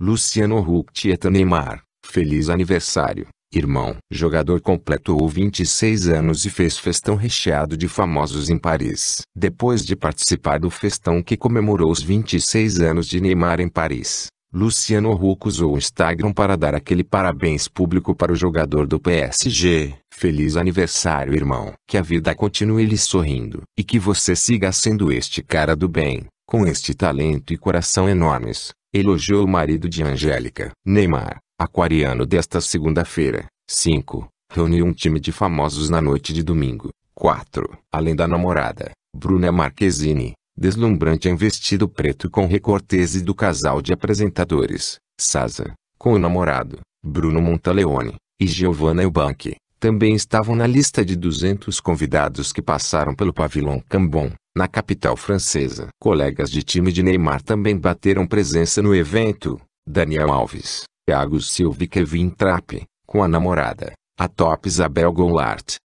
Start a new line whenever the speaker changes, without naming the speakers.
Luciano Huck Neymar, feliz aniversário, irmão. Jogador completou 26 anos e fez festão recheado de famosos em Paris. Depois de participar do festão que comemorou os 26 anos de Neymar em Paris, Luciano Huck usou o Instagram para dar aquele parabéns público para o jogador do PSG. Feliz aniversário, irmão. Que a vida continue lhe sorrindo. E que você siga sendo este cara do bem, com este talento e coração enormes. Elogiou o marido de Angélica. Neymar, aquariano desta segunda-feira. 5. Reuniu um time de famosos na noite de domingo. 4. Além da namorada, Bruna Marquezine, deslumbrante em vestido preto com recortese do casal de apresentadores, Sasa, com o namorado, Bruno Montaleone, e Giovanna Eubank, também estavam na lista de 200 convidados que passaram pelo pavilhão Cambon, na capital francesa. Colegas de time de Neymar também bateram presença no evento, Daniel Alves, Thiago Silva e Kevin Trapp, com a namorada, a top Isabel Goulart,